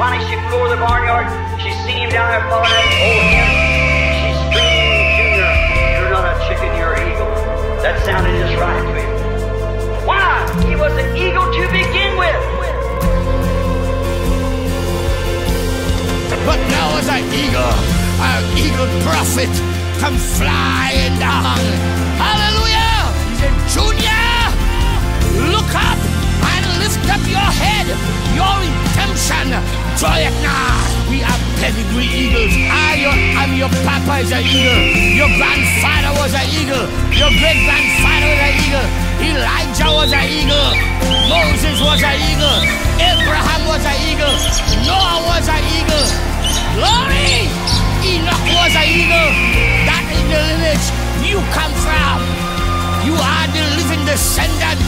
finally she flew over the barnyard. She seen him down there following that old hen. She screamed, Junior, you're not a chicken, you're an eagle. That sounded just right to him. Why? He was an eagle to begin with. But now as an eagle, an eagle prophet come flying down. Projectors! We are pedigree eagles. I, your, I'm your papa is an eagle. Your grandfather was an eagle. Your great grandfather was an eagle. Elijah was an eagle. Moses was an eagle. Abraham was an eagle. Noah was an eagle. Glory! Enoch was an eagle. That is the lineage you come from. You are the living descendant